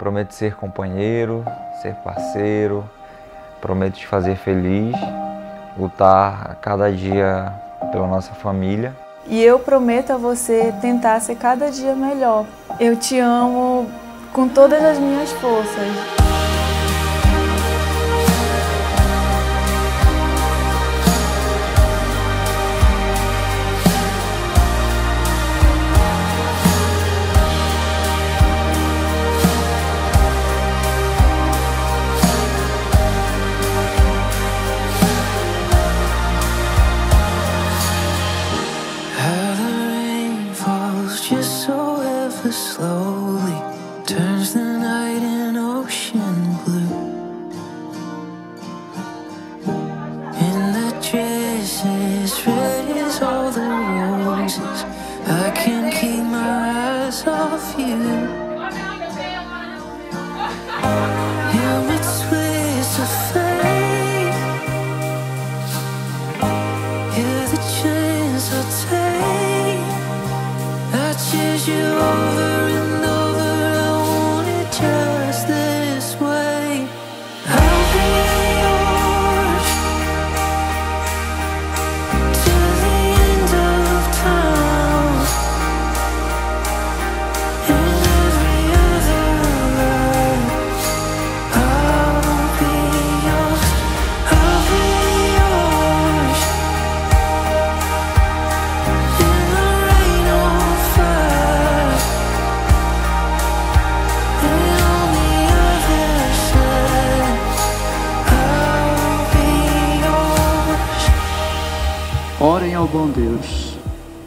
Prometo ser companheiro, ser parceiro, prometo te fazer feliz, lutar a cada dia pela nossa família. E eu prometo a você tentar ser cada dia melhor. Eu te amo com todas as minhas forças. slowly turns the night in ocean blue. In the dresses, red is all the roses. I can't keep my eyes off you. you're the chance I take. I choose you over.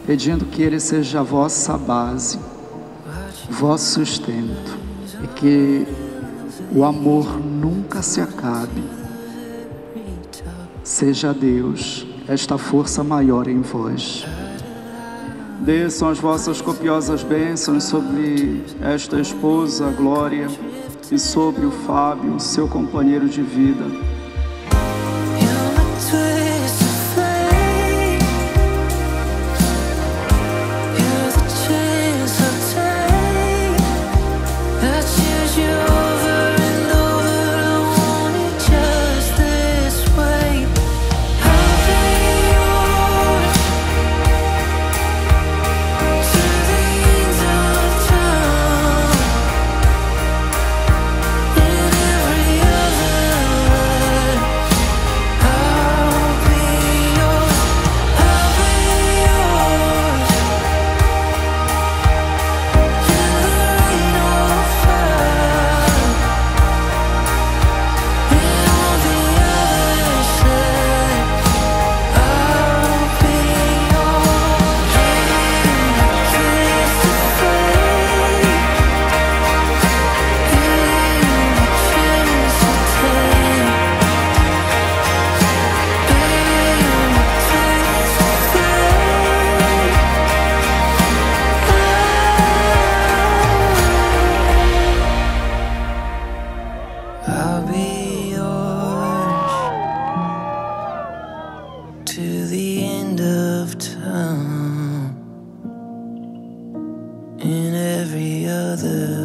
Pedindo que Ele seja a vossa base, vosso sustento, e que o amor nunca se acabe. Seja Deus esta força maior em vós. Desçam as vossas copiosas bênçãos sobre esta esposa, Glória, e sobre o Fábio, seu companheiro de vida I'll be yours to the end of time in every other.